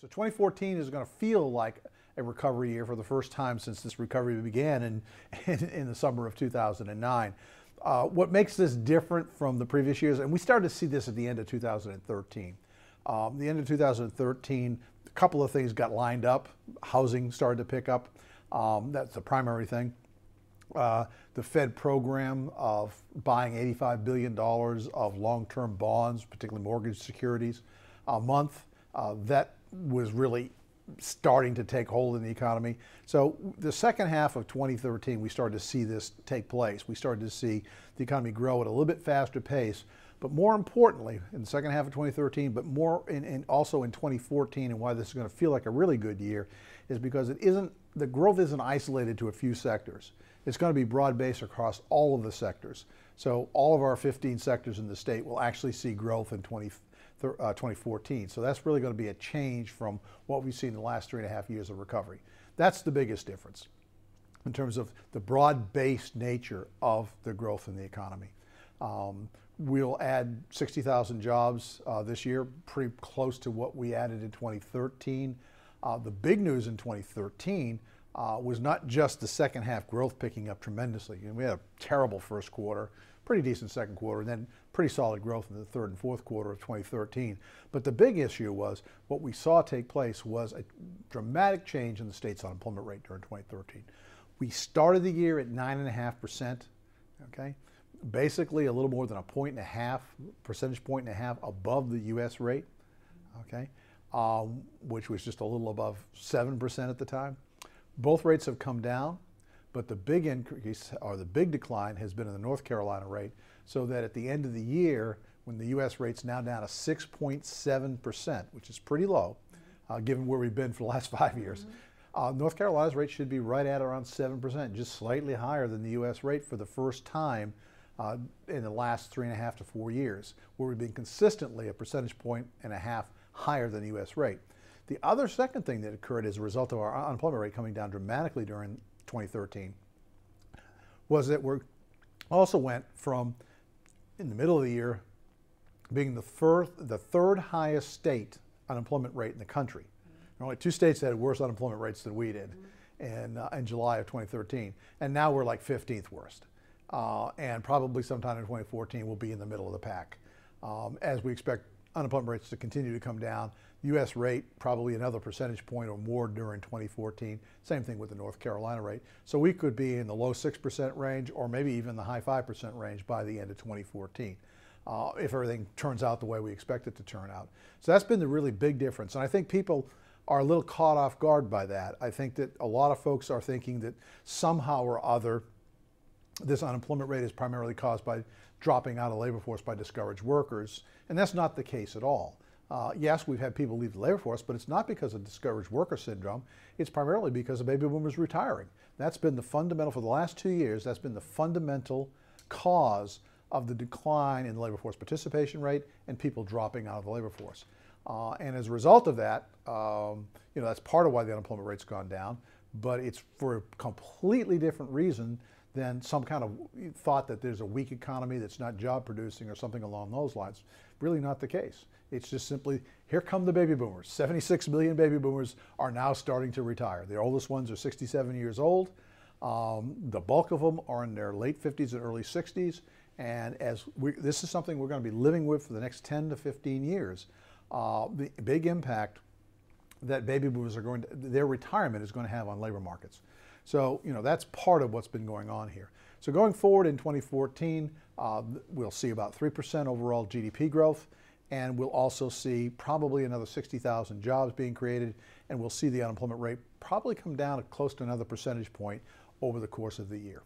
So 2014 is going to feel like a recovery year for the first time since this recovery began in, in, in the summer of 2009. Uh, what makes this different from the previous years, and we started to see this at the end of 2013. Um, the end of 2013, a couple of things got lined up. Housing started to pick up. Um, that's the primary thing. Uh, the Fed program of buying $85 billion of long-term bonds, particularly mortgage securities, a month, uh, that was really starting to take hold in the economy. So the second half of 2013, we started to see this take place. We started to see the economy grow at a little bit faster pace. But more importantly, in the second half of 2013, but more in, in also in 2014, and why this is going to feel like a really good year, is because it isn't the growth isn't isolated to a few sectors. It's going to be broad-based across all of the sectors. So all of our 15 sectors in the state will actually see growth in 20, uh, 2014. So that's really going to be a change from what we've seen in the last three and a half years of recovery. That's the biggest difference in terms of the broad-based nature of the growth in the economy. Um, we'll add 60,000 jobs uh, this year, pretty close to what we added in 2013. Uh, the big news in 2013 uh, was not just the second half growth picking up tremendously. we had a terrible first quarter, pretty decent second quarter, and then pretty solid growth in the third and fourth quarter of 2013. But the big issue was what we saw take place was a dramatic change in the state's unemployment rate during 2013. We started the year at 9.5%, okay? Basically a little more than a point and a half, percentage point and a half above the U.S. rate, okay? Um, which was just a little above 7% at the time. Both rates have come down, but the big increase or the big decline has been in the North Carolina rate, so that at the end of the year, when the U.S. rate's now down to 6.7%, which is pretty low, uh, given where we've been for the last five years, mm-hmm. uh, North Carolina's rate should be right at around 7%, just slightly higher than the U.S. rate for the first time uh, in the last three and a half to four years, where we've been consistently a percentage point and a half higher than the U.S. rate. The other second thing that occurred as a result of our unemployment rate coming down dramatically during 2013 was that we also went from in the middle of the year being the first, the third highest state unemployment rate in the country. Mm-hmm. Only two states that had worse unemployment rates than we did in, uh, in July of 2013. And now we're like 15th worst. Uh, and probably sometime in 2014 we'll be in the middle of the pack. Um, as we expect unemployment rates to continue to come down. U.S. rate probably another percentage point or more during 2014. Same thing with the North Carolina rate. So we could be in the low 6% range or maybe even the high 5% range by the end of 2014. Uh, if everything turns out the way we expect it to turn out. So that's been the really big difference. And I think people are a little caught off guard by that. I think that a lot of folks are thinking that somehow or other this unemployment rate is primarily caused by dropping out of the labor force by discouraged workers, and that's not the case at all. Uh, yes, we've had people leave the labor force, but it's not because of discouraged worker syndrome. It's primarily because of baby boomers retiring. That's been the fundamental, for the last two years, that's been the fundamental cause of the decline in the labor force participation rate and people dropping out of the labor force. Uh, and as a result of that, um, you know, that's part of why the unemployment rate's gone down, but it's for a completely different reason than some kind of thought that there's a weak economy that's not job producing or something along those lines. Really not the case. It's just simply, here come the baby boomers. 76 million baby boomers are now starting to retire. The oldest ones are 67 years old. Um, the bulk of them are in their late 50s and early 60s. And as we, this is something we're going to be living with for the next 10 to 15 years, uh, the big impact that baby boomers are going to, their retirement is going to have on labor markets. So, you know, that's part of what's been going on here. So going forward in 2014, uh, we'll see about 3% overall GDP growth, and we'll also see probably another 60,000 jobs being created, and we'll see the unemployment rate probably come down to close to another percentage point over the course of the year.